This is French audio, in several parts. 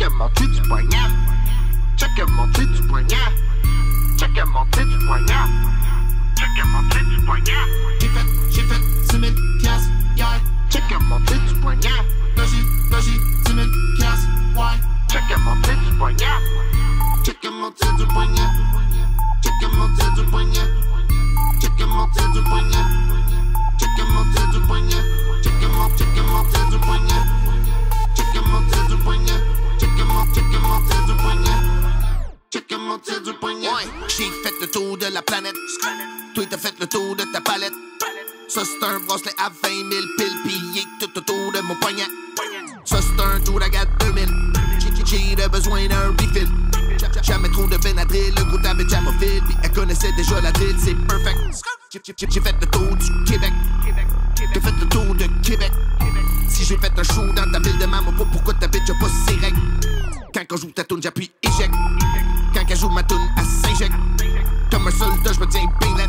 Check monter du poignard. Check monter du poignard. Check monter du poignard. Check monter du poignard. J'ai fait, j'ai fait 10 000 piastres, yeah. Check monter du poignard. Logis, logis, 10 000 piastres, ouais. Check monter du poignard. Check monter du poignard. Ouais, j'ai fait le tour de la planète. Toi, t'as fait le tour de ta palette. Ça, c'est un bracelet à 20 000 piles pillé tout autour de mon poignet. Ça, c'est un tour à 2000. J'ai- besoin d'un refill. Jamais trop de Benadryl, le gros tabac Jamophile. Puis elle connaissait déjà la drill, c'est perfect. J'ai- fait le tour du Québec. J'ai fait le tour de Québec. Si j'ai fait un show dans ta ville de maman, pourquoi ta bitch a pas ses règles. Quand on joue ta tune, j'appuie échec. Joue ma tune, elle s'injecte. Comme un soldat, je me tiens net.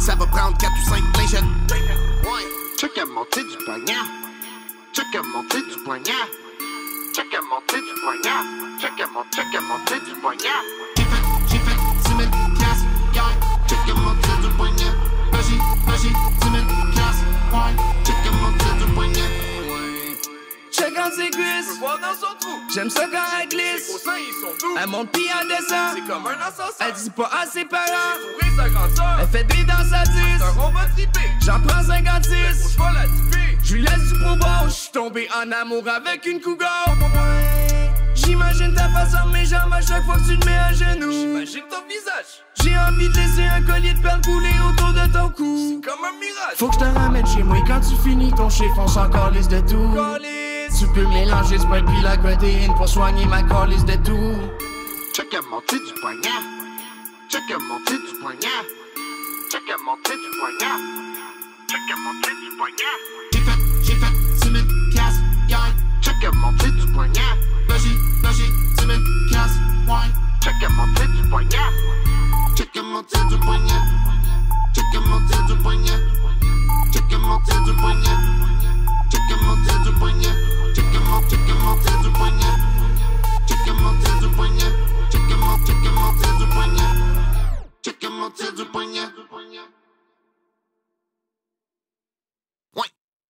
Ça va prendre 4 ou 5 plein jets. Ouais. Check monter du poignard. Check monter du poignard. Check monter du poignard. Monter, check monter du poignard. C'est trou. J'aime ça quand elle glisse. Elle monte pis elle descend. C'est comme un ascenseur. Elle dit pas à ses parents. Elle fait des danses à 10. C'est un rond va triper. J'en prends Faut 56. que je. Je lui laisse du pourboire. J'suis tombé en amour avec une cougar. J'imagine ta face sur mes jambes à chaque fois que tu te mets à genoux. J'imagine ton visage. J'ai envie de laisser un collier de perles couler autour de ton cou. Comme un mirage. Faut que je te ramène chez moi quand tu finis ton chiffon sans calice de tout. Tu peux mélanger Sprite puis la codéine pour soigner ma calice de tout. Check monter du poignard. Check monter du poignard. Check monter du poignard. Check monter du poignard. J'ai fait, j'ai fait 10 000 piastres, yeah. Check monter du poignard. Logis, logis, 10 000 piastres, ouais. Check monter du poignard. Check monter du poignard. Check monter du poignard. Check monter du poignard. понятно.